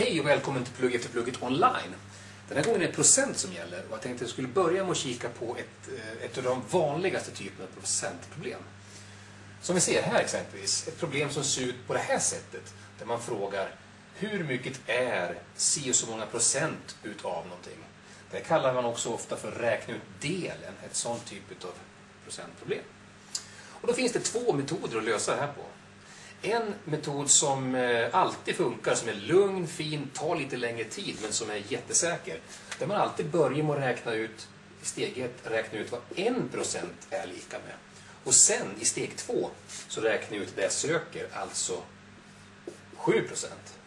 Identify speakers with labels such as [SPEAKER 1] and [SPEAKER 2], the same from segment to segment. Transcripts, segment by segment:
[SPEAKER 1] Hej och välkommen till Plugg efter plugget online. Den här gången är det procent som gäller och jag tänkte att jag skulle börja med att kika på ett, eh, ett av de vanligaste typerna av procentproblem. Som vi ser här exempelvis, ett problem som ser ut på det här sättet. Där man frågar hur mycket är si och så många procent utav någonting? Det kallar man också ofta för räkna ut delen, ett sånt typ av procentproblem. Och då finns det två metoder att lösa det här på. En metod som eh, alltid funkar, som är lugn, fin, tar lite längre tid men som är jättesäker. Där man alltid börjar med att räkna ut, i steg ett, räkna ut vad en procent är lika med. Och sen i steg två så räknar jag ut det jag söker, alltså 7 procent.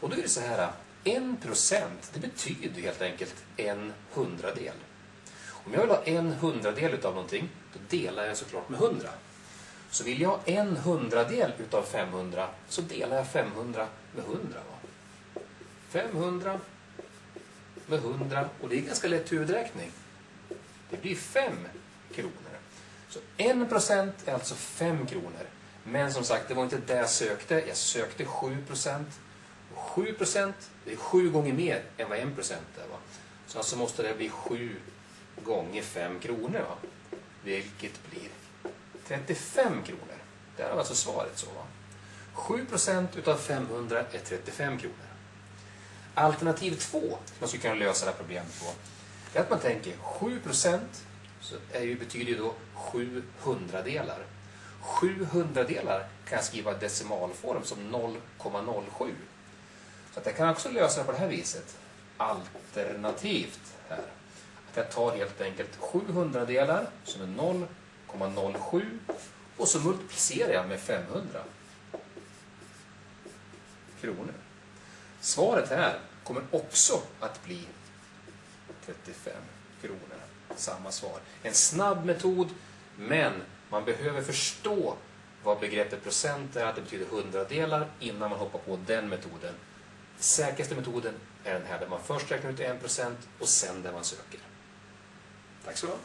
[SPEAKER 1] Och då är det så här, en procent det betyder helt enkelt en hundradel. Om jag vill ha en hundradel utav någonting, då delar jag såklart med 100. Så vill jag ha en hundradel utav 500 så delar jag 500 med 100. Va? 500 med 100 och det är ganska lätt huvudräkning. Det blir 5 kronor. Så 1 procent är alltså 5 kronor. Men som sagt, det var inte det jag sökte. Jag sökte 7 procent. 7 procent, det är 7 gånger mer än vad 1 procent är. Va? Så alltså måste det bli 7 gånger 5 kronor. Va? Vilket blir 35 kronor. Där har vi alltså svaret. så. Va? 7 procent utav 500 är 35 kronor. Alternativ 2, som man skulle kunna lösa det här problemet på, är att man tänker 7 procent betyder ju då 7 hundradelar. 7 hundradelar kan jag skriva i decimalform som 0,07. Så att jag kan också lösa det på det här viset. Alternativt här. Att jag tar helt enkelt 7 hundradelar som är 0,07 och så multiplicerar jag med 500 kronor. Svaret här kommer också att bli 35 kronor. Samma svar. En snabb metod, men man behöver förstå vad begreppet procent är, att det betyder hundradelar, innan man hoppar på den metoden. Säkraste metoden är den här där man först räknar ut 1% och sen där man söker. Tack så du ha.